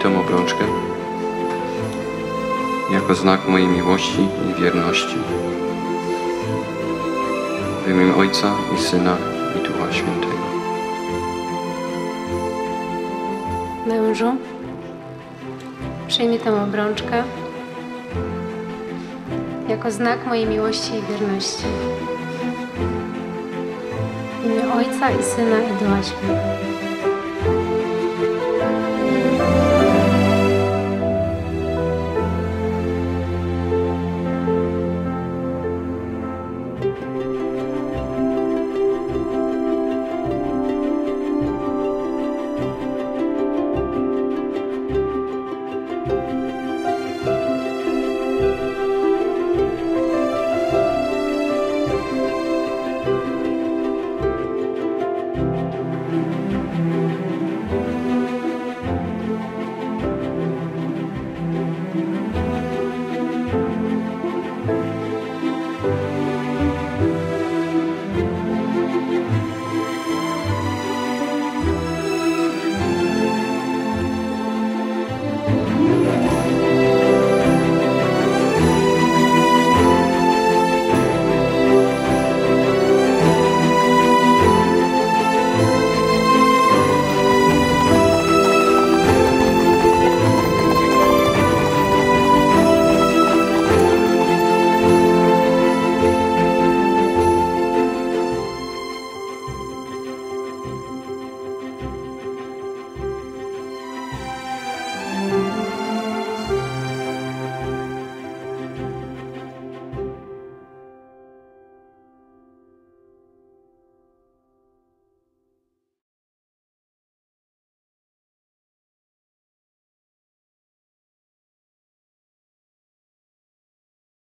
przyjmij tą obrączkę jako znak mojej miłości i wierności. W imię Ojca i Syna i Ducha Świętego. Mężu, przyjmij tę obrączkę jako znak mojej miłości i wierności. W imię Ojca i Syna i Ducha Świętego.